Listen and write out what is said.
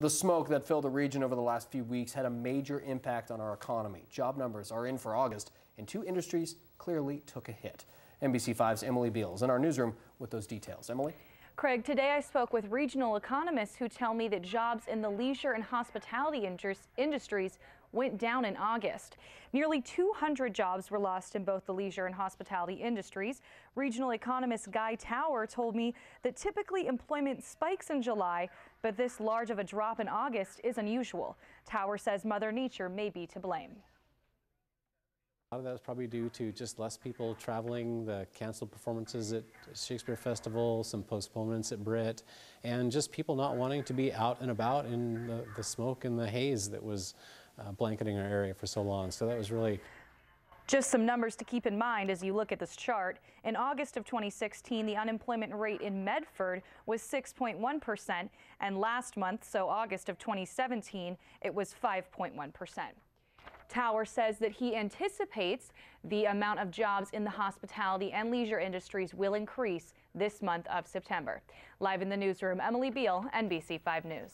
The smoke that filled the region over the last few weeks had a major impact on our economy. Job numbers are in for August, and two industries clearly took a hit. NBC5's Emily Beals in our newsroom with those details. Emily? Craig, today I spoke with regional economists who tell me that jobs in the leisure and hospitality industries went down in August. Nearly 200 jobs were lost in both the leisure and hospitality industries. Regional economist Guy Tauer told me that typically employment spikes in July, but this large of a drop in August is unusual. Tauer says Mother Nature may be to blame. A lot of that is probably due to just less people traveling, the canceled performances at Shakespeare Festival, some postponements at Britt, and just people not wanting to be out and about in the, the smoke and the haze that was uh, blanketing our area for so long. So that was really just some numbers to keep in mind as you look at this chart. In August of 2016, the unemployment rate in Medford was 6.1%, and last month, so August of 2017, it was 5.1%. Tauer says that he anticipates the amount of jobs in the hospitality and leisure industries will increase this month of September. Live in the newsroom, Emily Beal, NBC5 News.